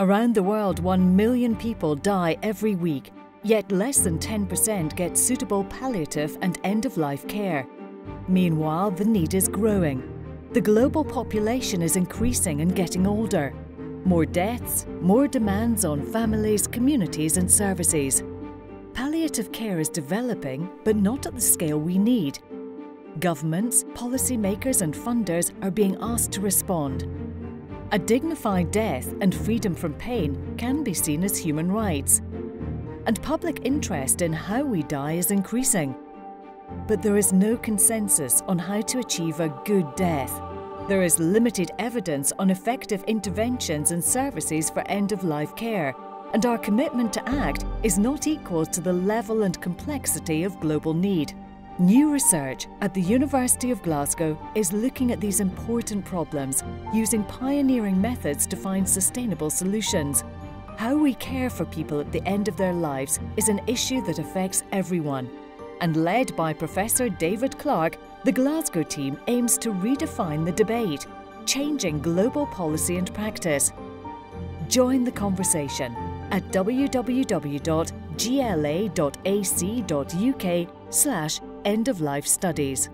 Around the world, 1 million people die every week, yet less than 10% get suitable palliative and end of life care. Meanwhile, the need is growing. The global population is increasing and getting older. More deaths, more demands on families, communities, and services. Palliative care is developing, but not at the scale we need. Governments, policymakers, and funders are being asked to respond. A dignified death and freedom from pain can be seen as human rights. And public interest in how we die is increasing. But there is no consensus on how to achieve a good death. There is limited evidence on effective interventions and services for end of life care, and our commitment to act is not equal to the level and complexity of global need. New research at the University of Glasgow is looking at these important problems using pioneering methods to find sustainable solutions. How we care for people at the end of their lives is an issue that affects everyone. And led by Professor David Clark, the Glasgow team aims to redefine the debate, changing global policy and practice. Join the conversation at www.gla.ac.uk slash end of life studies.